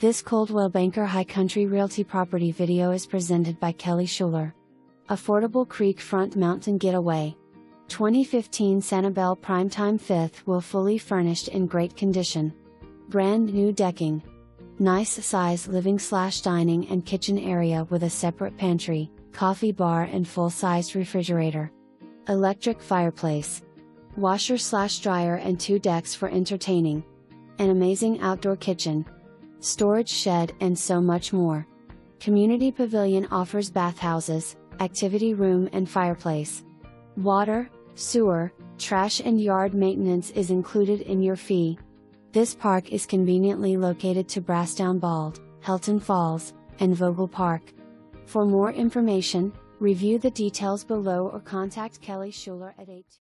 This Coldwell Banker High Country Realty property video is presented by Kelly Shuler. Affordable Creek Front Mountain Getaway. 2015 Sanibel Primetime 5th wheel fully furnished in great condition. Brand new decking. Nice size living slash dining and kitchen area with a separate pantry, coffee bar and full sized refrigerator. Electric fireplace. Washer slash dryer and two decks for entertaining. An amazing outdoor kitchen storage shed, and so much more. Community Pavilion offers bathhouses, activity room, and fireplace. Water, sewer, trash, and yard maintenance is included in your fee. This park is conveniently located to Brasstown Bald, Helton Falls, and Vogel Park. For more information, review the details below or contact Kelly Shuler at 8.